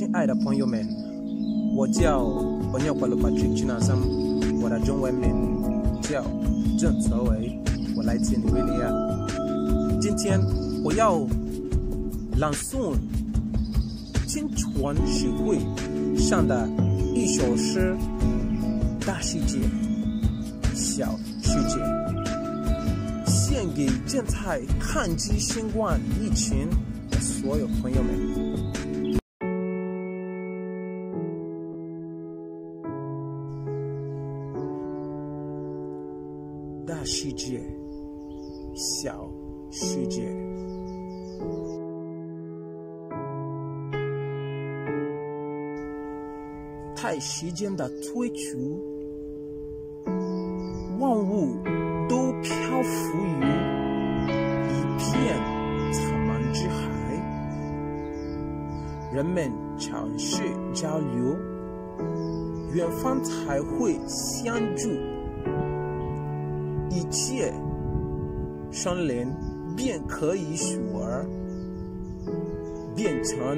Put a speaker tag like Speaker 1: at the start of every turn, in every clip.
Speaker 1: 亲爱的朋友们，我叫本要快乐 Patrick 金南生，我的中文名叫郑泽伟，我来自尼日利亚。今天我要朗诵青春学会上的一首诗《大世界，小世界》，献给正在抗击新冠疫情的所有朋友们。大世界，小世界。太时间的追求，万物都漂浮于一片苍茫之海。人们尝试交流，远方才会相助。一切生灵便可以许而变成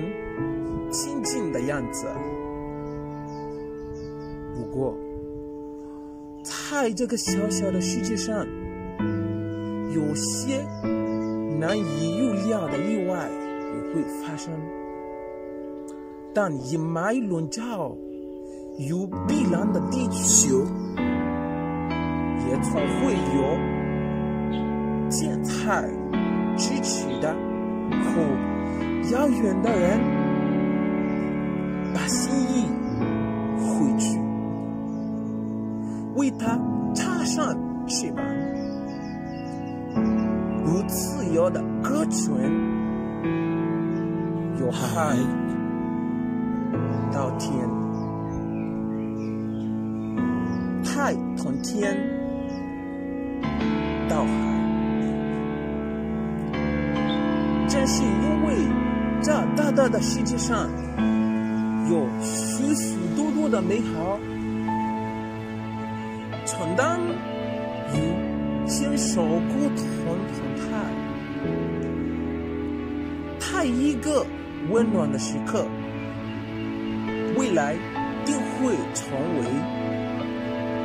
Speaker 1: 亲近的样子。不过，在这个小小的世界上，有些难以预料的意外也会发生。但阴霾笼罩有碧蓝的地球，也总会有健在支持的和遥远的人把心意汇去，为他插上翅膀，如自由的歌群，由海到天，海同天。是因为这大大的世界上有许许多多的美好，承担与牵手沟通同态，在一个温暖的时刻，未来定会成为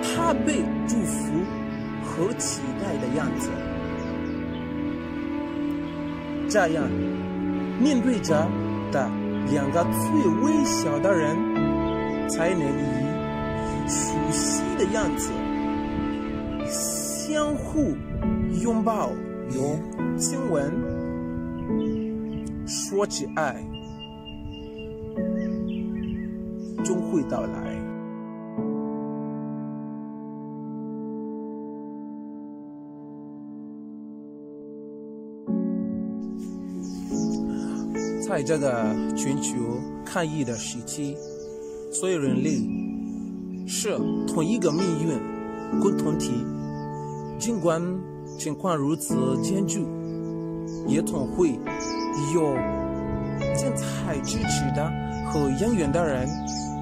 Speaker 1: 他被祝福。和期待的样子，这样面对着的两个最微小的人，才能以熟悉的样子相互拥抱、用亲吻，说起爱，终会到来。在这个全球抗疫的时期，所有人类是同一个命运共同体。尽管情况如此艰巨，也总会有精彩支持的和远远的人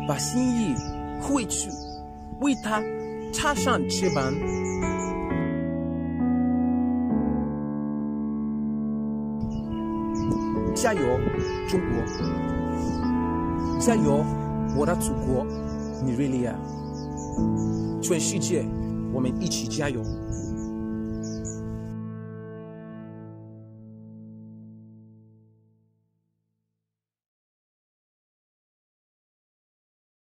Speaker 1: 把心意汇去，为他插上翅膀。加油，中国！加油，我的祖国，尼日利亚！全世界，我们一起加油！